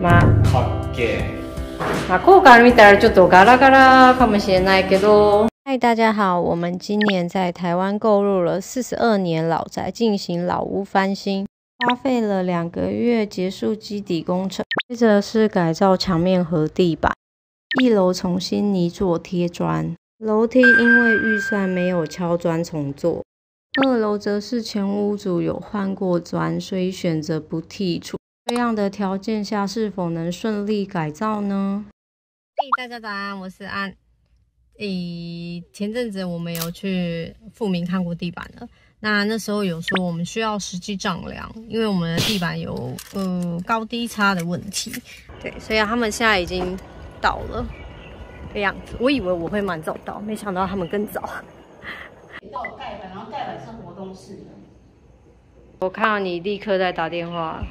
まあかっけまあこうから見たらちょっとガラガラかもしれないけど。嗨，大家好，我们今年在台湾购入了四十二年老宅，进行老屋翻新，花费了两个月结束基底工程，接着是改造墙面和地板，一楼重新泥做贴砖，楼梯因为预算没有敲砖重做，二楼则是前屋主有换过砖，所以选择不剔除。 这样的条件下，是否能顺利改造呢？嘿，大家早安，我是安。诶，前阵子我们有去富民看过地板了，那那时候有说我们需要实际丈量，因为我们的地板有呃高低差的问题。对，所以他们现在已经到了的样子。我以为我会蛮早到，没想到他们更早。到盖板，然后盖板是活动式的。我看到你立刻在打电话，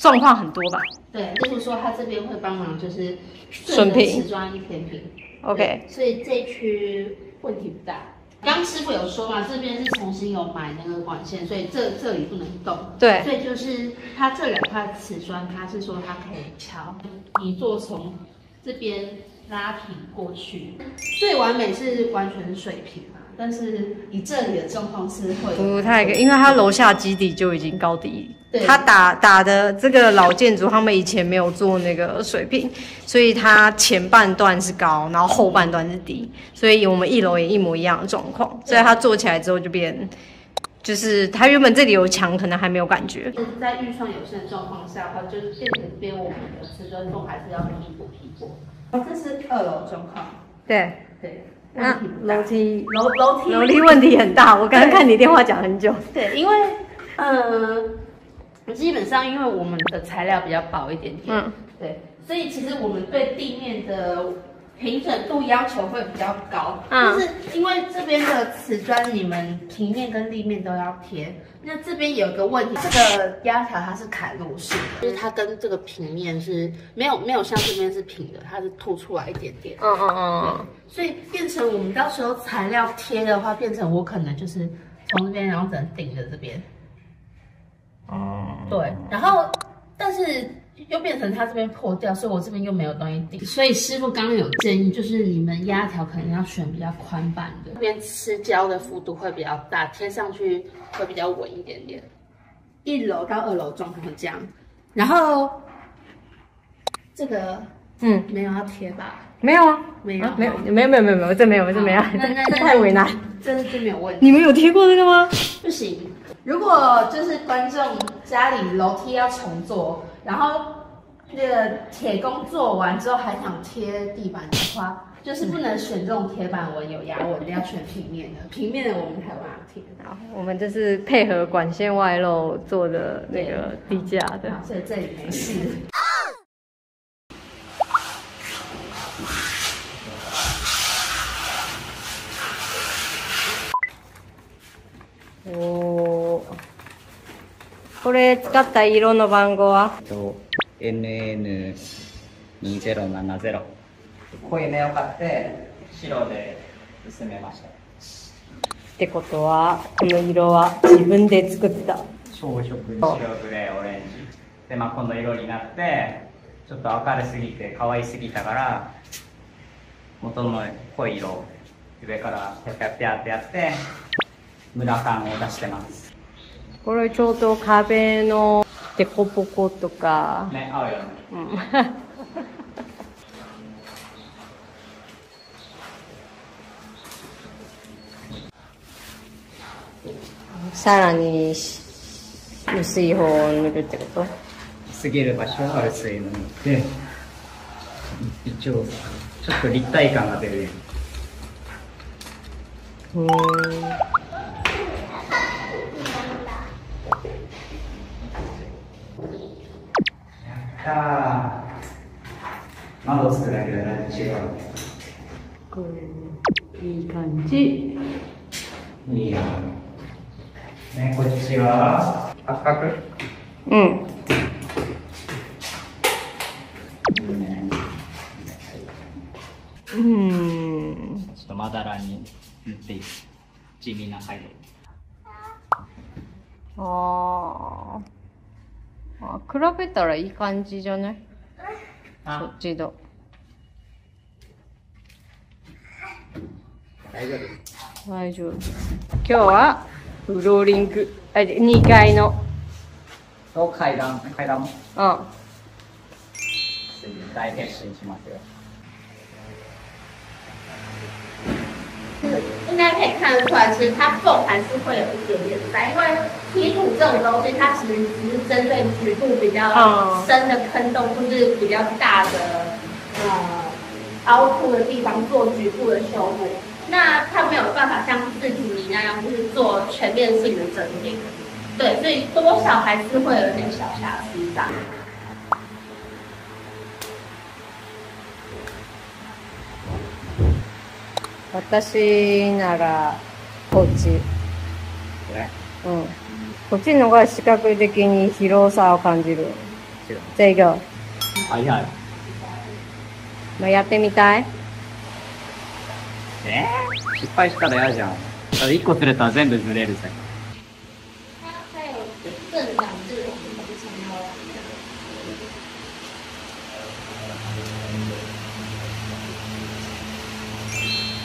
状况很多吧？对，例如说他这边会帮忙，就是顺平瓷砖一片平。OK，所以这区问题不大。刚师傅有说嘛，这边是重新有买那个管线，所以这这里不能动。对所以就是它这两块瓷砖，他是说它可以敲，你做从这边拉平过去，最完美是完全水平嘛。但是以这里的状况是会不太，因为它楼下基底就已经高低，对。他打打的这个老建筑，他们以前没有做那个水平，所以它前半段是高，然后后半段是低，所以我们一楼也一模一样的状况，所以它做起来之后就变，就是它原本这里有墙，可能还没有感觉，就是在预算有限的状况下的话，就是变成这边我们的瓷砖缝还是要批补皮过。哦，这是二楼状况，对，对，那楼梯楼楼梯楼梯问题很大，我刚刚看你电话讲很久，对，因为呃，基本上因为我们的材料比较薄一点点，嗯，对，所以其实我们对地面的平整度要求会比较高，嗯就是因为这边的瓷砖你们平面跟立面都要贴，那这边有个问题，这个压条它是凯路式，就是它跟这个平面是没有没有像这边是平的，它是凸出来一点点。嗯嗯嗯所以变成我们到时候材料贴的话，变成我可能就是从这边，然后只能顶着这边。嗯，对，然后但是又变成它这边破掉，所以我这边又没有东西顶。所以师傅刚刚有建议，就是你们压条可能要选比较宽版的，这边吃胶的幅度会比较大，贴上去会比较稳一点点。一楼到二楼状况是这样，然后这个嗯，没有要贴吧？没有啊，没有啊没有没有没有没有没有，这没有这没有，那那这 太为难。这这没有问题。你们有贴过这个吗？不行，如果就是观众家里楼梯要重做，然后那个铁工做完之后还想贴地板的话，就是不能选这种铁板纹有牙纹的，要选平面的。平面的我们才有办法贴。好，我们这是配合管线外露做的那个地架的。所以这里没事。これ使った色の番号は？と NN2070 濃い目を買って白で薄めました。ってことはこの色は自分で作った。小色白グレーオレンジ。でまあこの色になってちょっと明るすぎて可愛すぎたから元の濃い色を上からペャペャペャってやってムラ感を出してますこれちょうど壁のデコボコとか、ね合うよねうん。さらに薄い方を塗るってこと？すぎる場所は薄いの塗って一応ちょっと立体感が出るように。うーんやったー窓つくだけでだいぶ違う。いい感じ。いいよ。ねこっちは八角？うん。うん。ちょっとまだらに塗っていく地味な配慮。あああ比べたらいい感じじゃない？そあっちと。大丈夫。大丈夫。今日は、フローリング、あ、2階の、と階段階段も。うん。大変身しますよ应该可以看得出来，其实它缝还是会有一点点塞，因为皮土这种东西，它其实只是针对局部比较嗯深的坑洞，或是比较大的呃凹凸的地方做局部的修复。那它没有办法像自体泥那样，就是做全面性的整理。对，所以多少还是会有一点小瑕疵在。私なら、こっち。うん。こっちの方が視覚的に広さを感じる。違う。这个、あい。やまあ、やってみたい？え？ー、失敗したら嫌じゃん。だって1個ずれたら全部ずれるぜ。它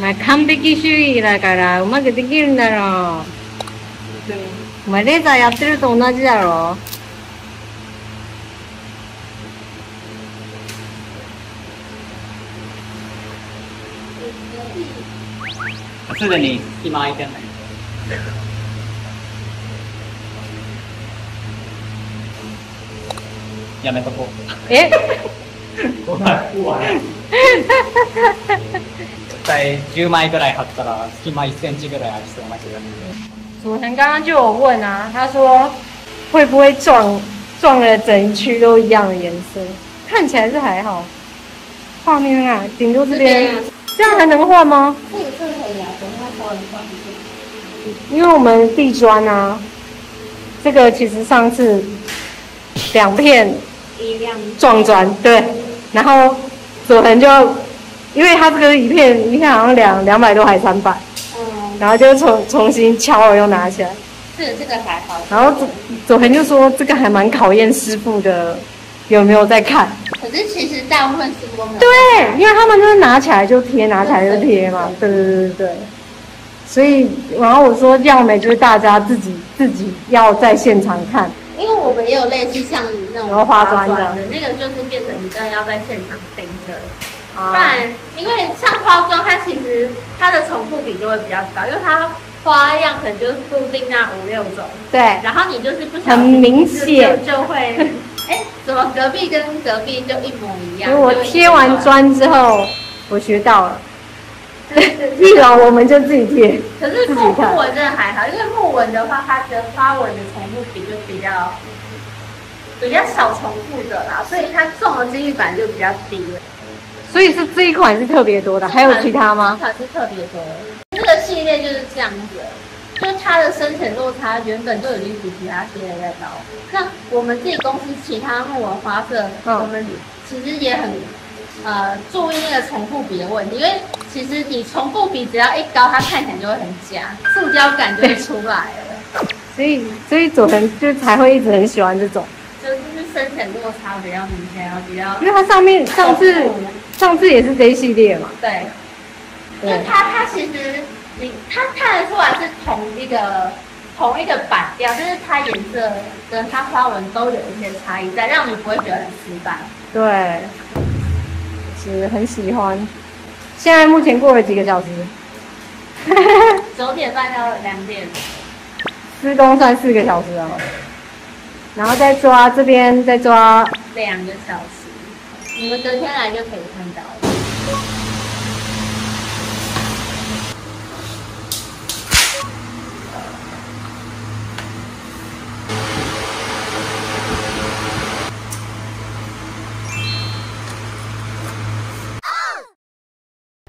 まあ、完璧主義だから、うまくできるんだろう。お前、レーザーやってると同じだろ。すでに今空いてんのよやめとこうえ？怖い怖い絶 対10枚ぐらい貼ったら隙間1センチぐらいありそうな気がする祖恒刚刚就有问啊，他说会不会撞撞了整一区都一样的颜色？看起来是还好，画面啊，顶多这边，这样还能换吗？这个是可以啊，等它稍微放一下。因为我们地砖啊，这个其实上次两片一辆撞砖，对，然后佐恒就， 因为他这个一片一片好像两两百多还三百，嗯，然后就重重新敲了又拿起来，这个这个还好。然后左左恒就说这个还蛮考验师傅的，有没有在看？可是其实大部分师傅都没有。对，因为他们就是拿起来就贴，拿起来就贴嘛，对对对对对。所以，然后我说要美就是大家自己自己要在现场看，因为我们也有类似像你那种花砖的的，那个就是变成你真的要在现场盯着。不啊，然，因为像化妆，它其实它的重复比就会比较高，因为它花样可能就是固定那五六种，对，然后你就是不很明显。就就会，哎，怎么隔壁跟隔壁就一模一样？因为我贴完砖之后，我学到了，一楼我们就自己贴，可是木木纹真的还好，因为木纹的话，它的花纹的重复比就比较比较少重复的啦，所以它中的几率本来就比较低了。所以是这一款是特别多的，还有其他吗？这款是特别多的，这个系列就是这样子，就是它的深浅落差原本就已经比其他系列在高。那我们自己公司其他木纹花色，嗯我们其实也很呃注意那个重复比的问题，因为其实你重复比只要一高，它看起来就会很假，塑胶感就会出来了。所以所以佐恒就才会一直很喜欢这种，就就是深浅落差比较明显，然后比较因为它上面上次上次也是这一系列嘛，对，因为对，它它其实你它看得出来是同一个同一个版调，就是它颜色跟它花纹都有一些差异在，让你不会觉得很失败。对，是很喜欢。现在目前过了几个小时？九点半到两点，施工算四个小时啊，然后再抓这边再抓，两个小时，你们隔天来就可以看到了。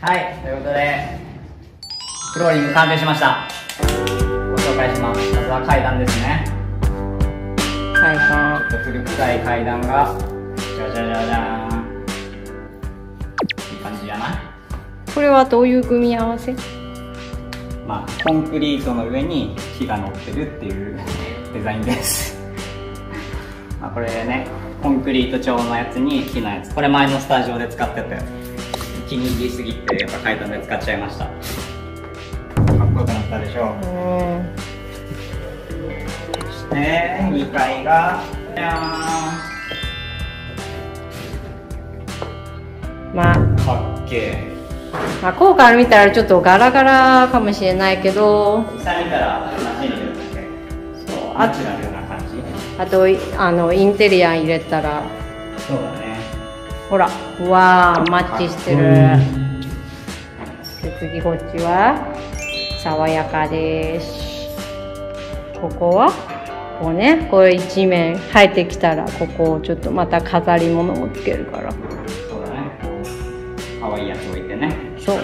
はい、ということで、フローリング完成しました。ご紹介します。まずは階段ですね。看看ちょっと古臭い階段が、じゃじゃじゃじゃこれはどういう組み合わせ？まあ、コンクリートの上に木が乗ってるっていう デザインです。まあ、これねコンクリート調のやつに木のやつ。これ前のスタジオで使ってたよ。気に入りすぎてやっぱ階段で使っちゃいました。かっこよくなったでしょ？ううん。そして2階がじゃまあ。ーんかっけえまあ、こうから見たらちょっとガラガラかもしれないけど実際見たらマジにるだけそうあナチュラルな感じあといあのインテリア入れたらそうだね。ほらうわーマッチしてる。で次こっちは爽やかです。ここは？こうね。こう一面生えてきたらここをちょっとまた飾り物もつけるから。そうだね。可愛いやつそう。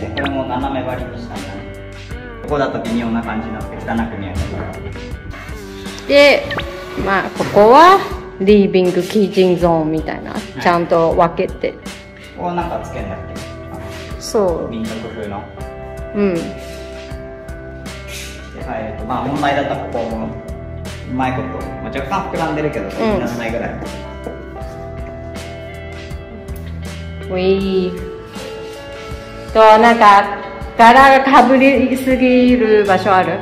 でこれも斜め張りにしたんだねここだと微妙な感じになって汚く見えるでまあここはリービングキッチンゾーンみたいなちゃんと分けて。ここなんかつけんだっけ？そ民族風の？ううん。で入るとまあ問題だったらここもうまいこと、まあ、若干膨らんでるけど気にならないぐらい、ウィーとなんか柄がかぶりすぎる場所ある？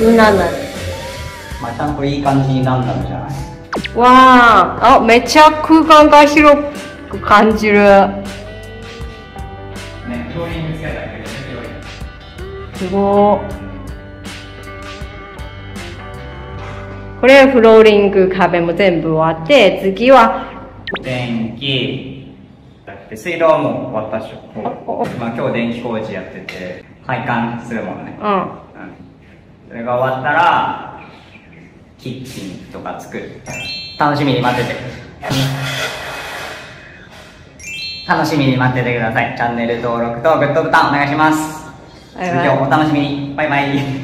うん。なん。なまあちゃん。といい感じになったん。じゃないわああめっちゃ空間が広く感じるねフローリングつけたけどね広いすごいこれフローリング壁も全部終わって次は電気。水道も終わったっしょ。まあ今日電気工事やってて配管するもんね。うん。うん。それが終わったらキッチンとか作る。楽しみに待ってて。楽しみに待っててください。チャンネル登録とグッドボタンお願いします。バイバイ。今日お楽しみに。バイバイ